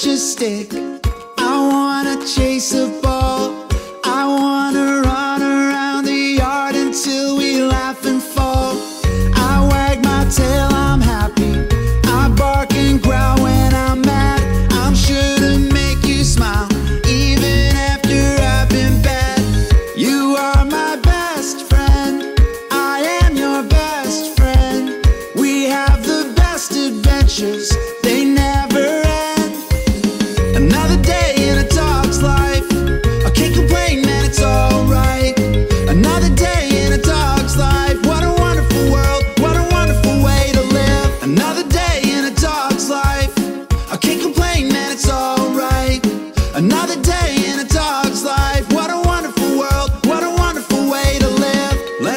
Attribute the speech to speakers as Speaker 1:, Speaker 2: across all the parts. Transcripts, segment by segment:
Speaker 1: stick. I wanna chase a ball.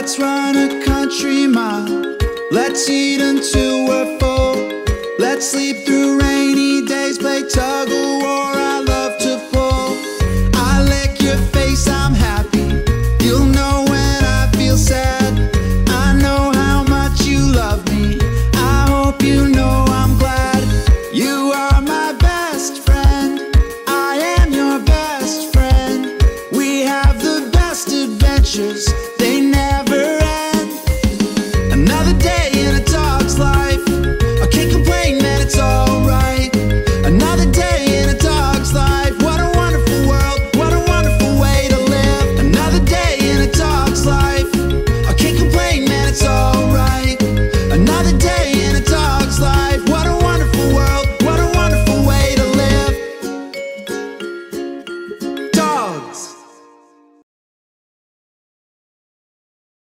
Speaker 1: Let's run a country mile. Let's eat until we're full. Let's sleep through rainy days, play tug of war. I love to pull. I lick your face, I'm happy. You'll know when I feel sad. I know how much you love me. I hope you know I'm glad. You are my best friend. I am your best friend. We have the best adventures. They